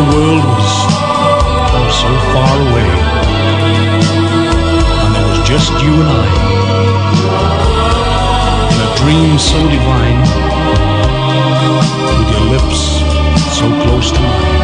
the world was oh, so far away. And there was just you and I. In a dream so divine, with your lips so close to mine.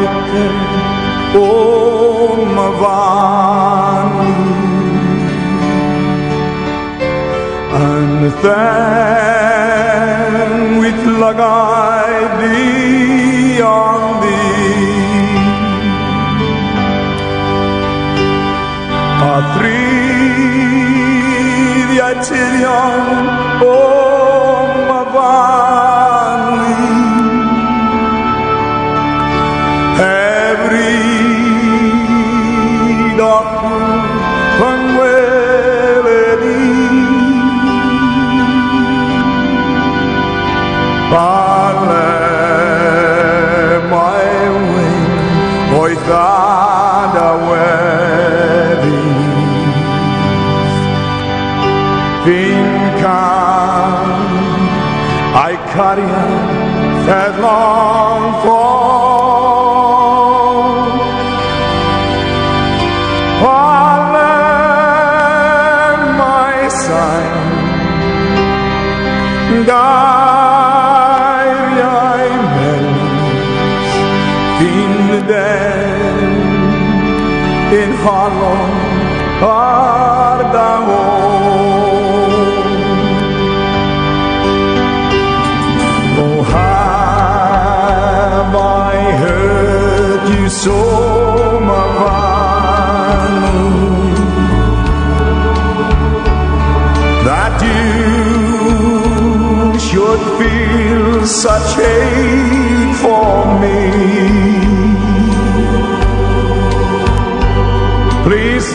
விடுவிக்க ஓமவாணி And then with lagai thee on thee Patri the oh God.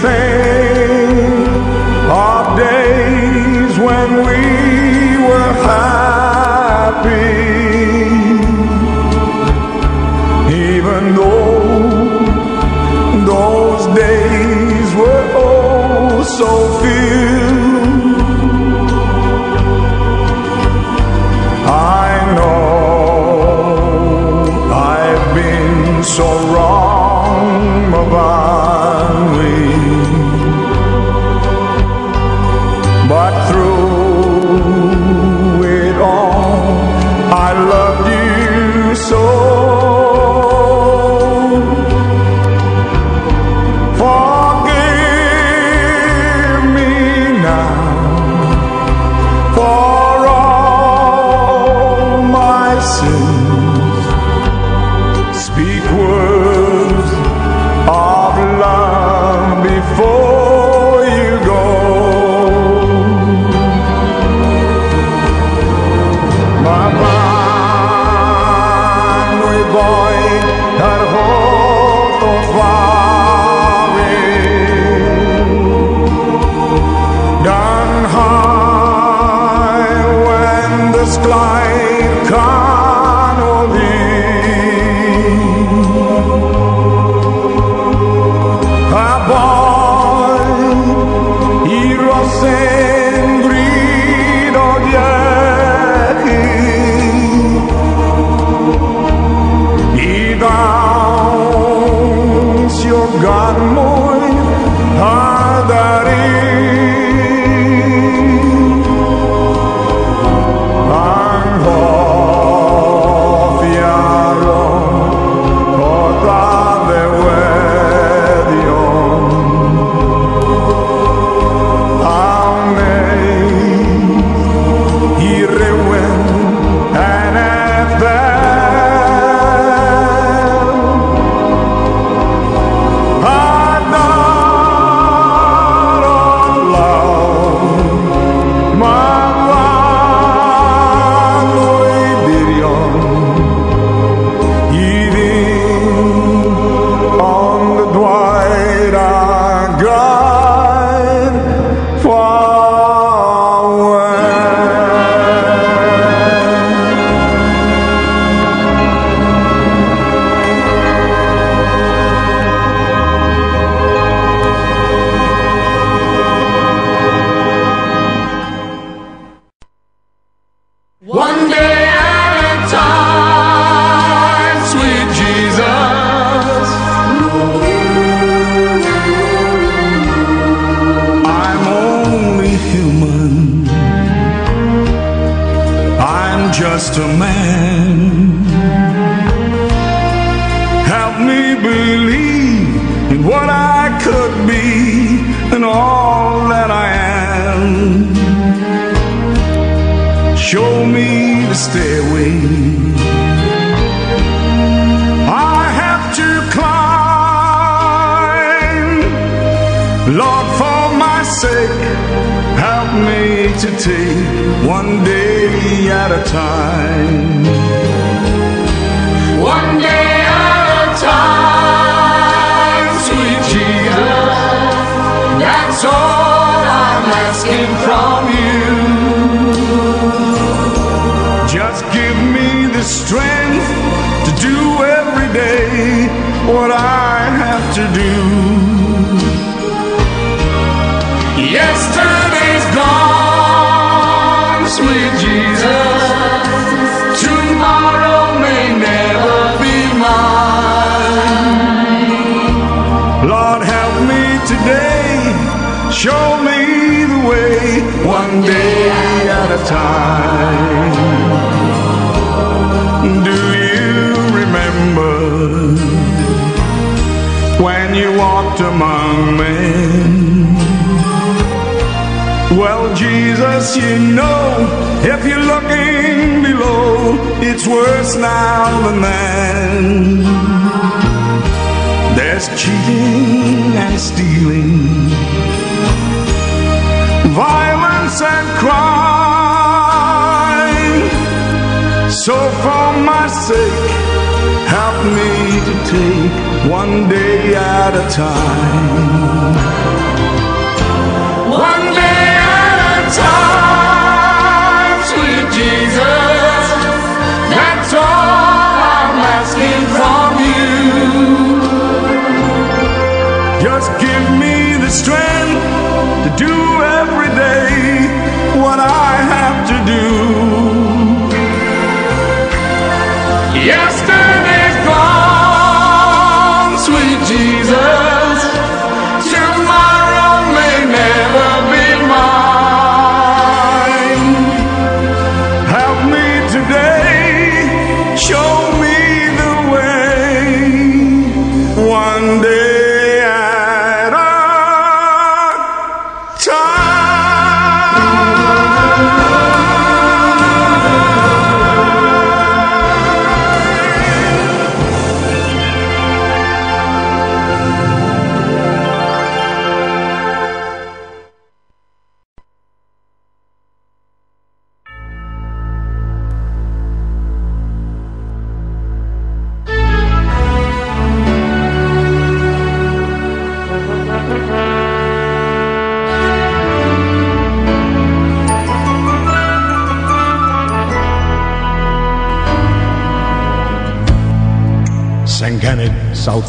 say. soul. Just a man. Help me believe in what I could be and all that I am. Show me the stairway to take one day at a time. One day at a time, sweet Jesus. That's all I'm asking from you. Just give me the strength to do every day what I have to do. A time. Do you remember when you walked among men? Well, Jesus, you know, if you're looking below, it's worse now than then. There's cheating and stealing, violence So, for my sake, help me to take one day at a time. One day at a time, sweet Jesus. That's all I'm asking from you. Just give me the strength to do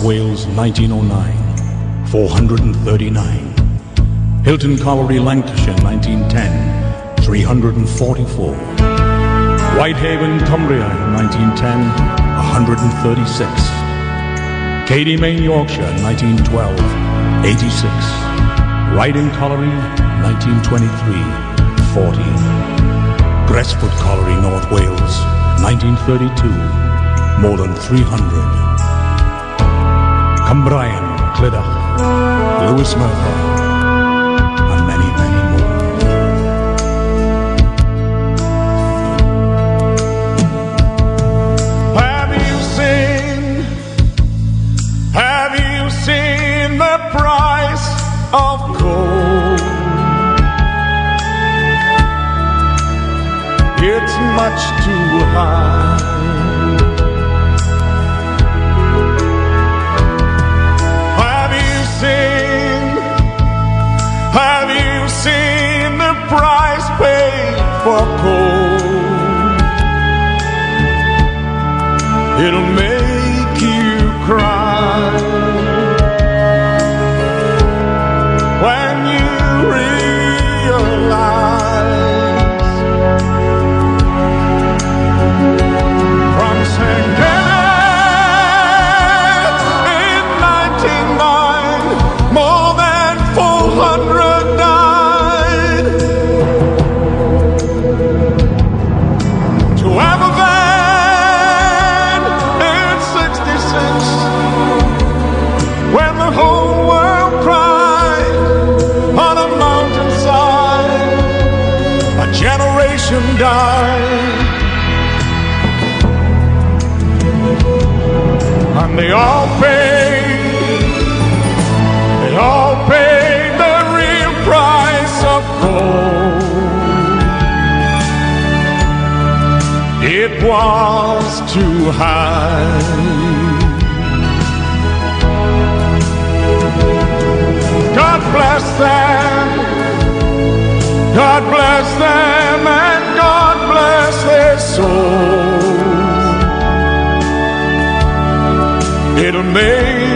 Wales, 1909, 439. Hulton Colliery, Lancashire, 1910, 344. Whitehaven, Cumbria, 1910, 136. Cadeby, Main, Yorkshire, 1912, 86. Redding Colliery, 1923, 40. Gresford Colliery, North Wales, 1932, more than 300. Cumbrian, Clydach, Lewis Merthyr, It'll make stars too high. God bless them, God bless them, and God bless their souls. It'll make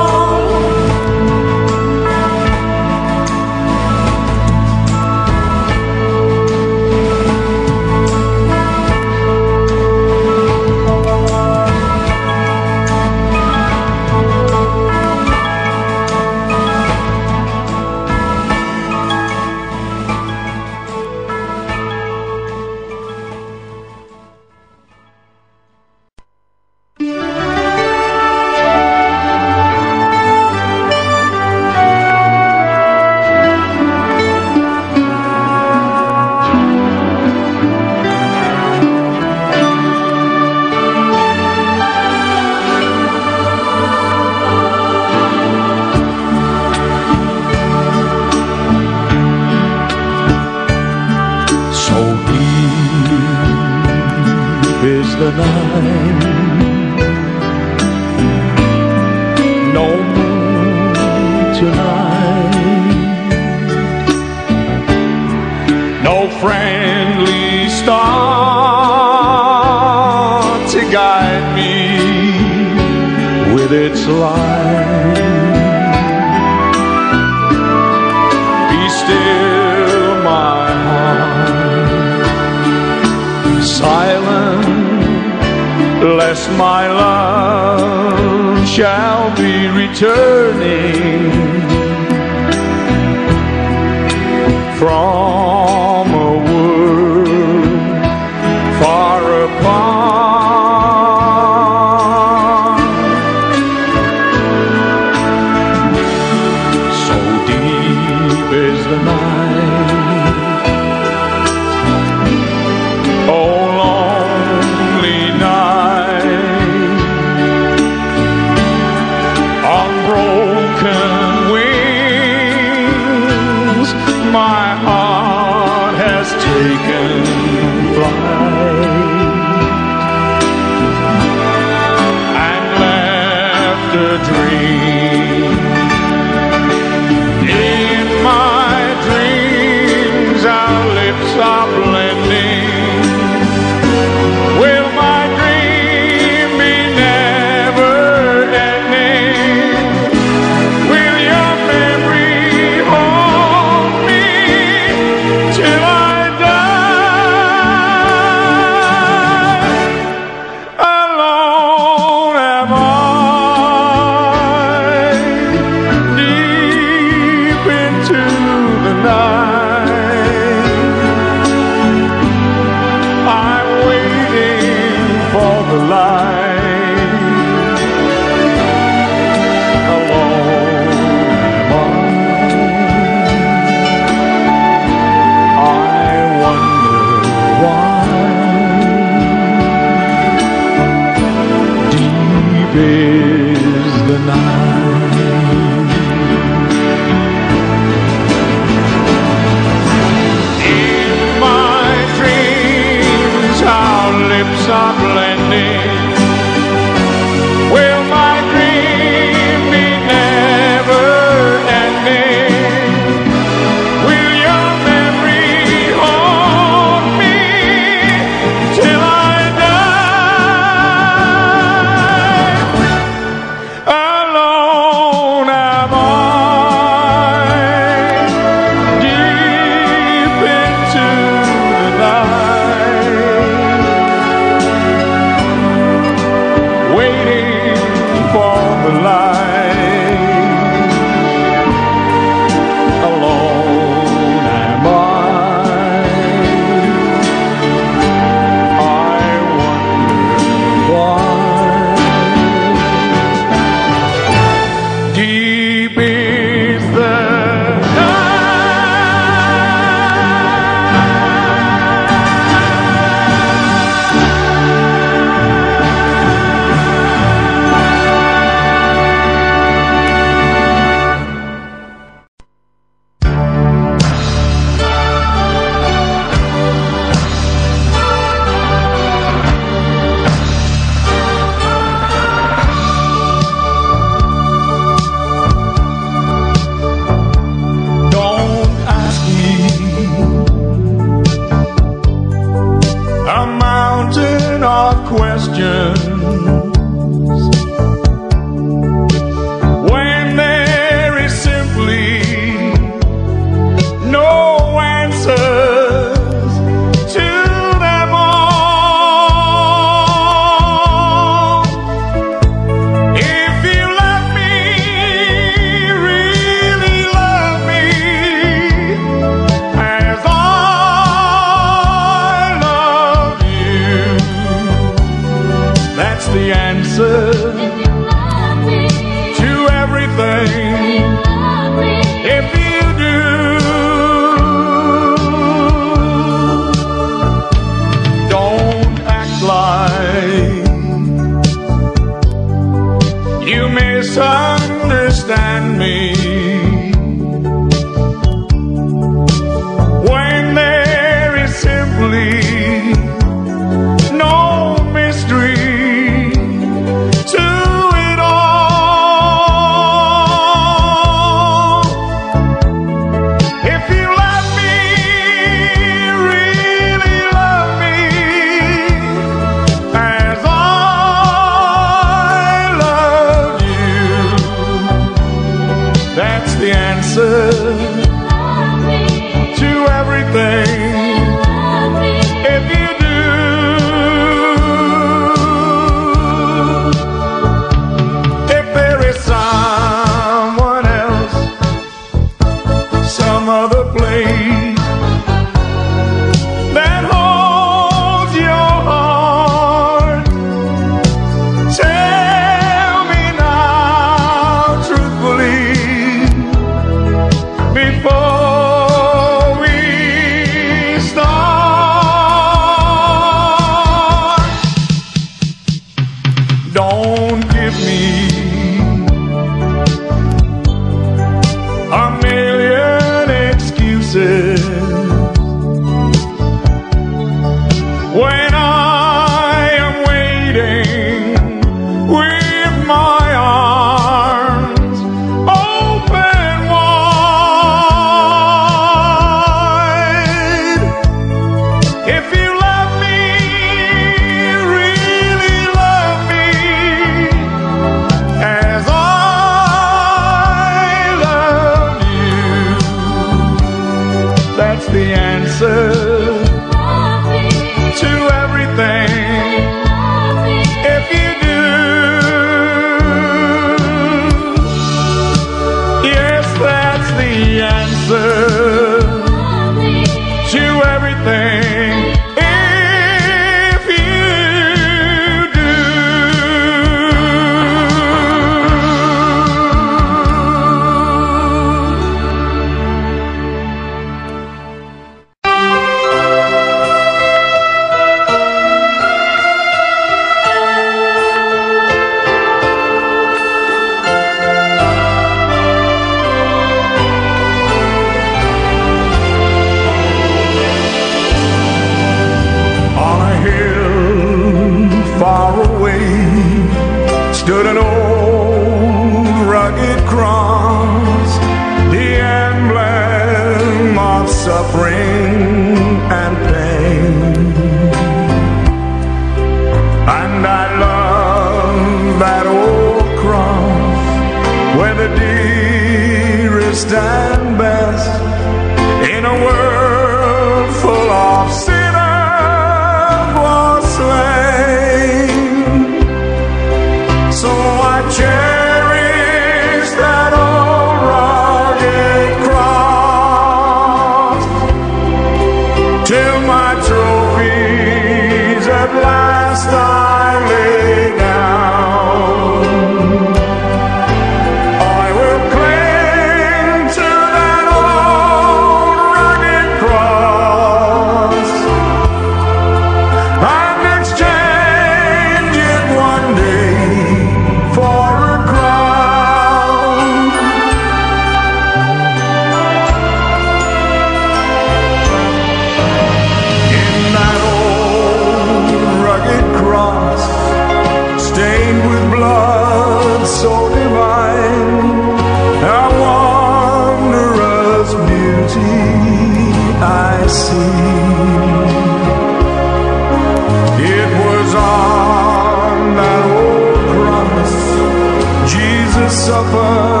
suffer.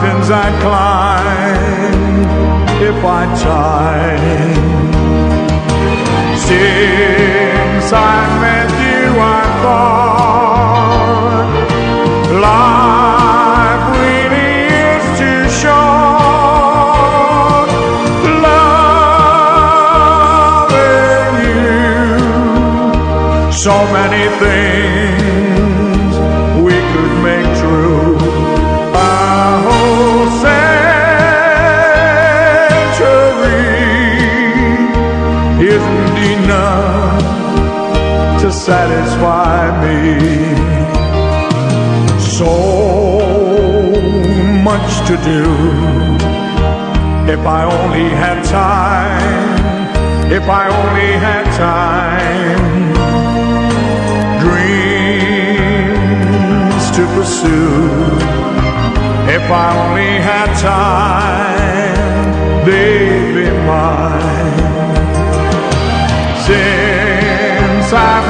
mountains I'd climb if I tried. Since I met you, I thought life really is too short. Loving you, so many things. satisfy me. So much to do. If I only had time, if I only had time, dreams to pursue. If I only had time, they'd be mine. Since I've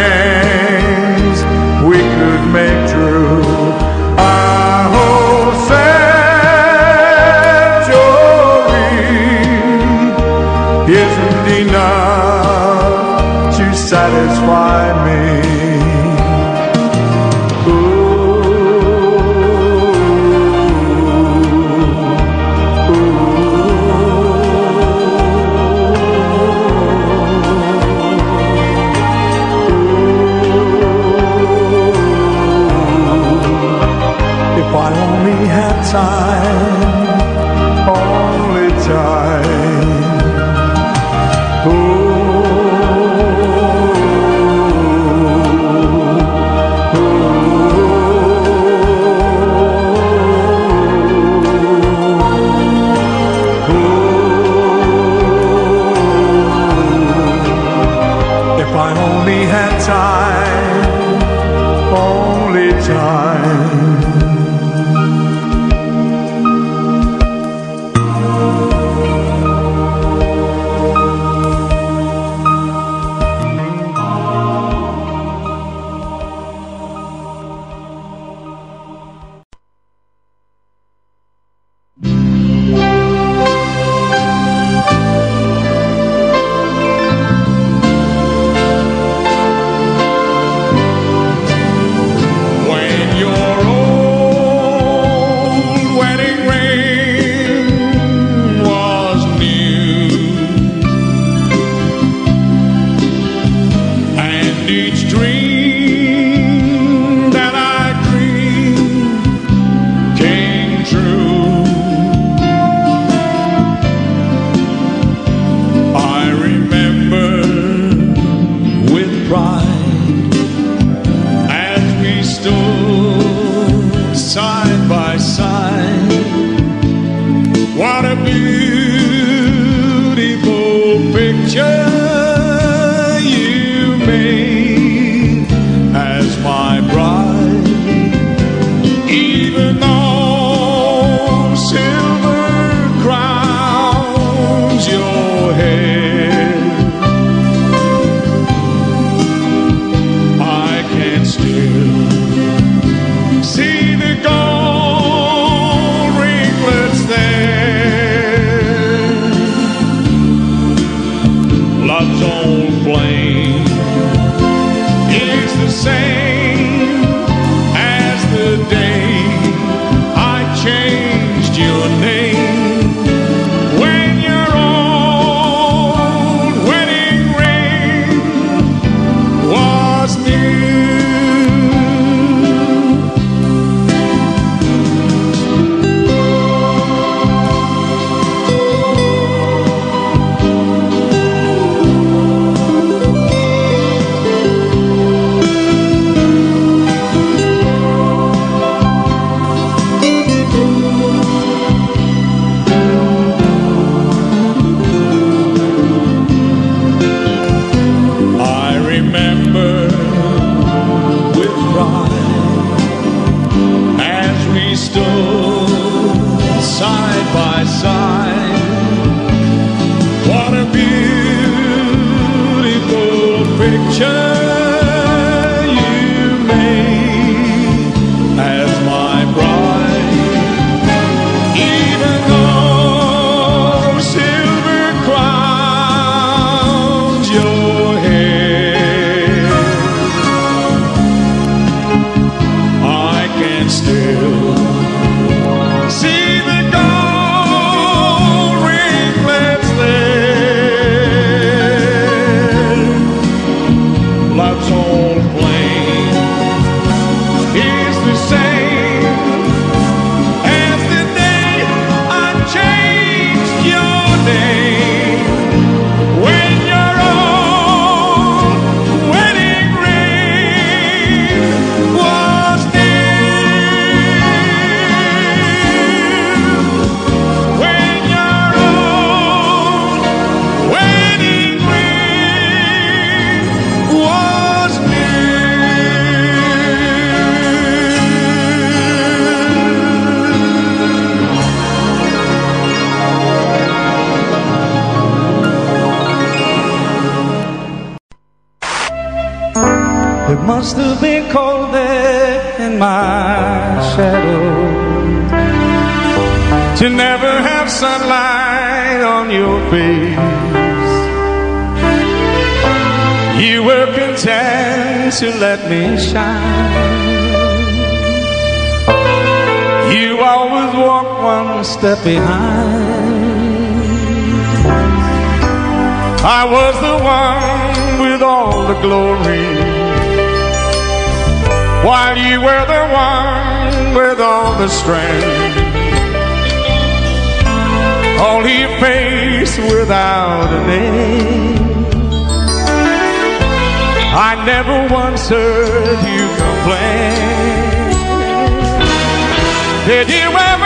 only time. Step behind. I was the one with all the glory. While you were the one with all the strength. Only a face without a name. I never once heard you complain. Did you ever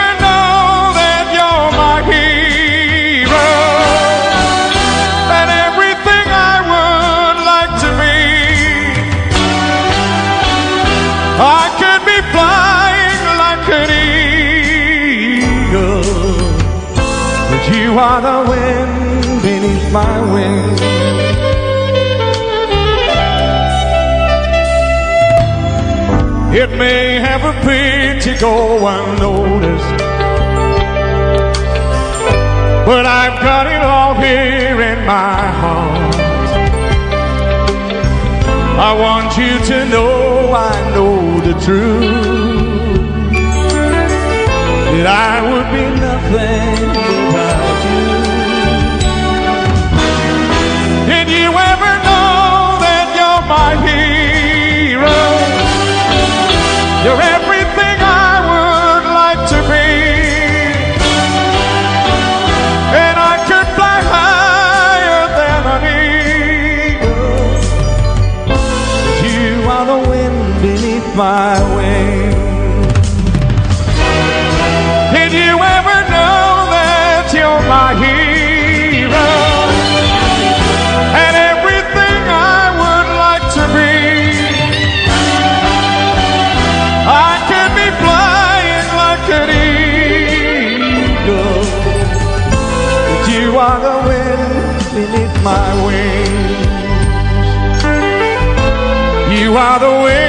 It may have appeared to go unnoticed, but I've got it all here in my heart. I want you to know I know the truth that I my wings. You are the wind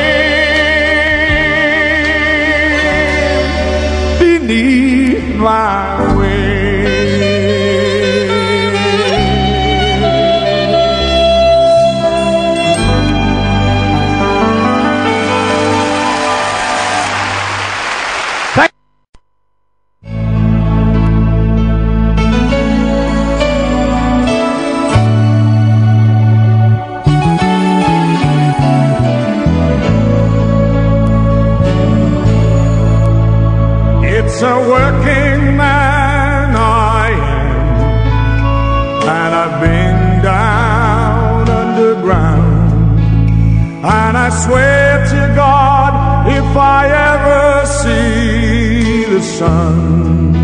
sun,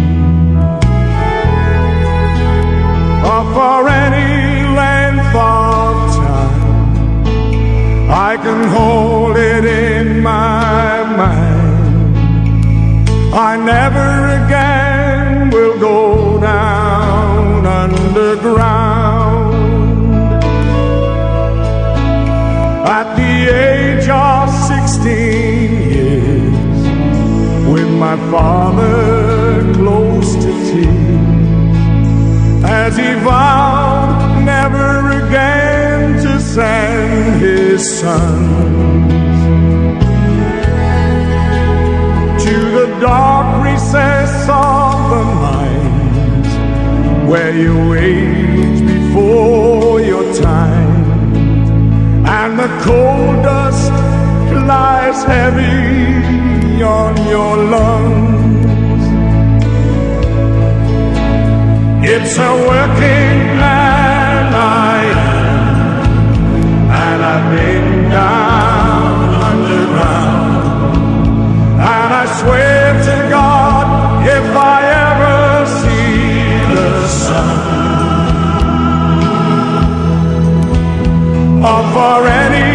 or for any length of time, I can hold it in my mind. I never again my father close to tears, as he vowed never again to send his sons to the dark recess of the mind where you wait before your time. And the cold dust lies heavy on your lungs. It's a working man I am and I've been down underground. And I swear to God, if I ever see the sun, or for any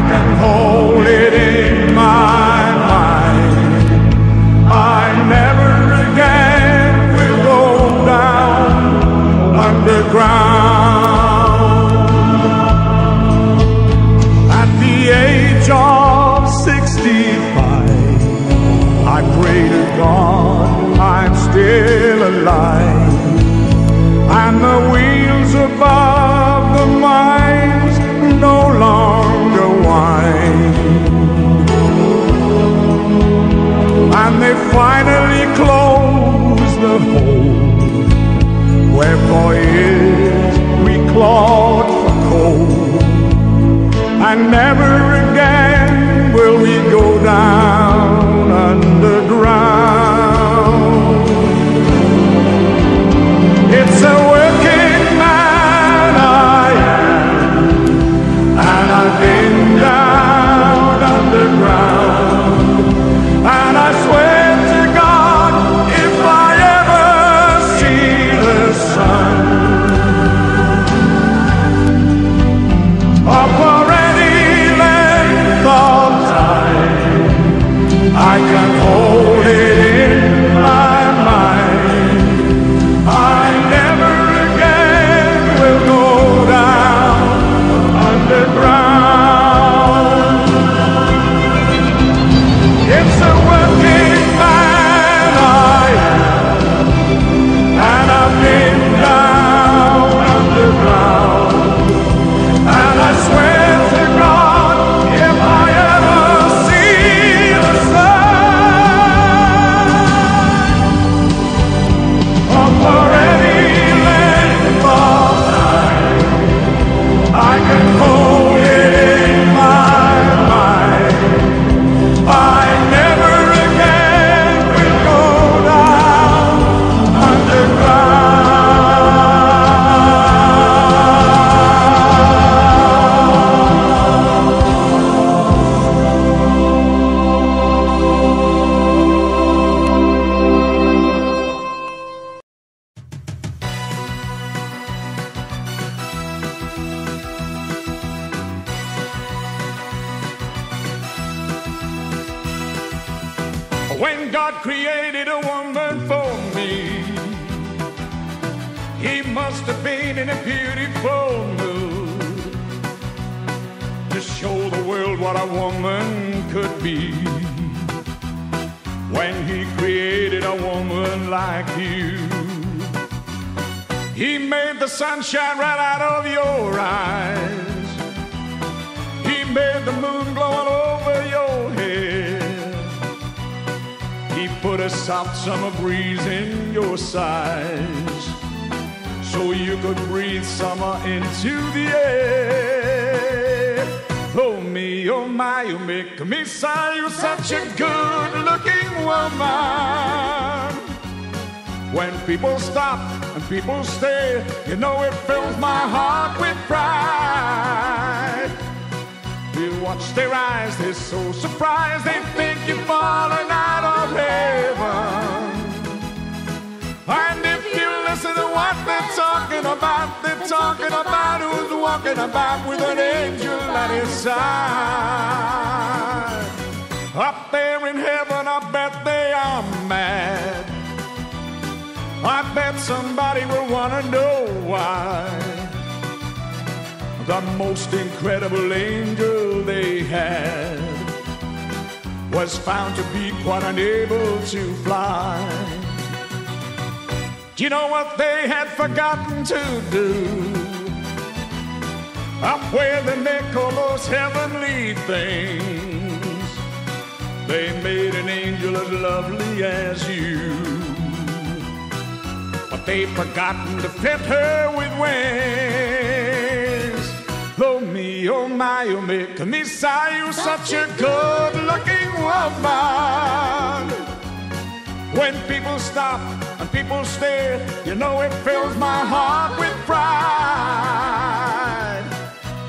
I can hold it in my mind. I never again will go down underground. At the age of 65, I pray to God I'm still alive. And the wheels above finally close the hole where for years we clawed for coal. I never fills my heart with pride. You watch their eyes, they're so surprised, they think you've fallen out of heaven. And if you listen to what they're talking about, they're talking about who's walking about with an angel at his side. Up there in heaven, I bet they are mad. I bet somebody will want to know why the most incredible angel they had was found to be quite unable to fly. Do you know what they had forgotten to do? Up where make all those heavenly things, they made an angel as lovely as you. But they've forgotten to fit her with wings. Oh me, oh my, oh make me sigh, you're such a good looking woman. When people stop and people stare, you know it fills my heart with pride.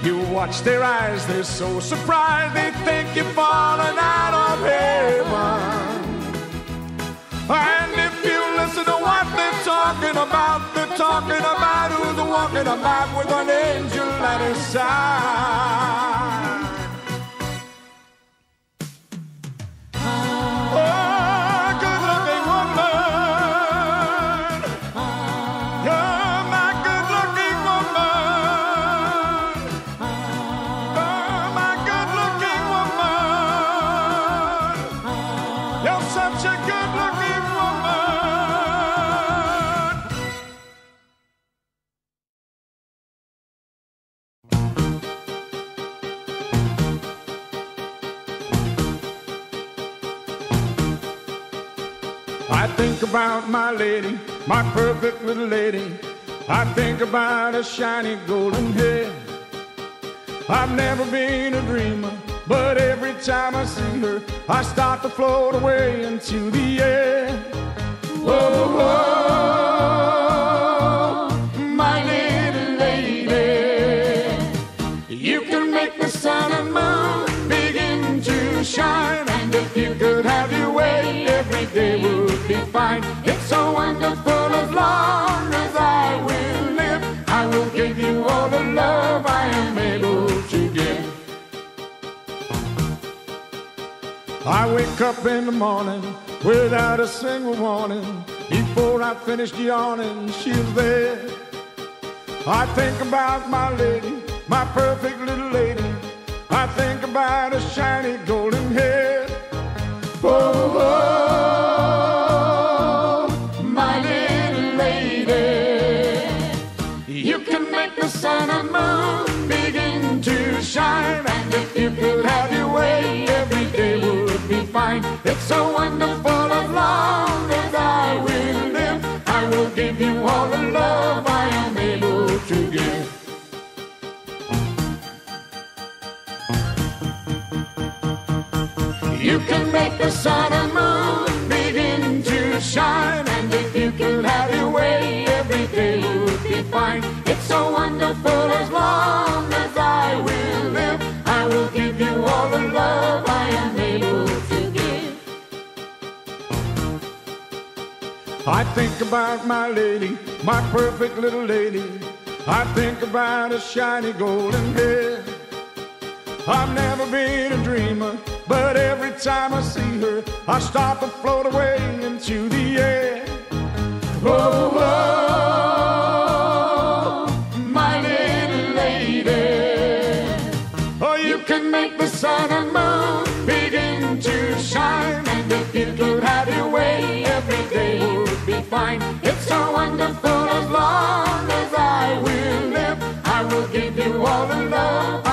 You watch their eyes, they're so surprised, they think you've fallen out of heaven. And talking about, they're talking about who's walking about with an angel at his side. Oh, think about my lady, my perfect little lady. I think about her shiny golden hair. I've never been a dreamer, but every time I see her, I start to float away into the air. Whoa, whoa, I wake up in the morning without a single warning. Before I finish yawning, she was there. I think about my lady, my perfect little lady. I think about her shiny golden hair. Oh, oh, my little lady. You can make the sun and moon begin to shine. And if you could have your way, fine. It's so wonderful as long as I will live. I will give you all the love I am able to give. You can make the sun I think about my lady, my perfect little lady. I think about her shiny golden hair. I've never been a dreamer, but every time I see her, I start to float away into the air. Oh, oh, my little lady. Oh, you can make the sun and moon It's so wonderful as long as I will live. I will give you all the love